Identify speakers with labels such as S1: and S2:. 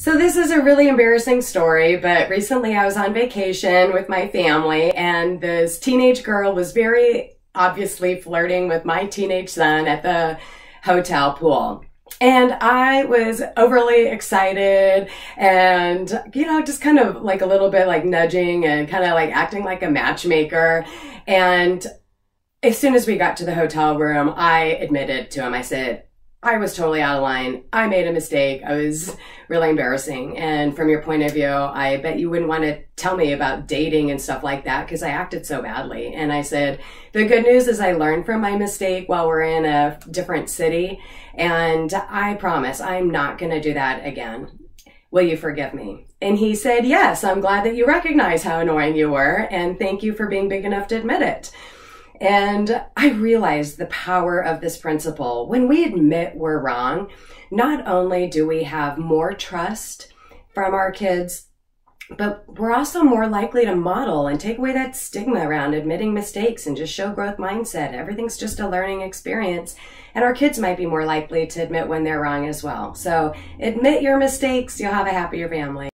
S1: So this is a really embarrassing story, but recently I was on vacation with my family and this teenage girl was very obviously flirting with my teenage son at the hotel pool. And I was overly excited and, you know, just kind of like a little bit like nudging and kind of like acting like a matchmaker. And as soon as we got to the hotel room, I admitted to him, I said, I was totally out of line. I made a mistake. I was really embarrassing. And from your point of view, I bet you wouldn't want to tell me about dating and stuff like that because I acted so badly. And I said, the good news is I learned from my mistake while we're in a different city. And I promise I'm not going to do that again. Will you forgive me? And he said, yes, I'm glad that you recognize how annoying you were. And thank you for being big enough to admit it. And I realized the power of this principle. When we admit we're wrong, not only do we have more trust from our kids, but we're also more likely to model and take away that stigma around admitting mistakes and just show growth mindset. Everything's just a learning experience. And our kids might be more likely to admit when they're wrong as well. So admit your mistakes, you'll have a happier family.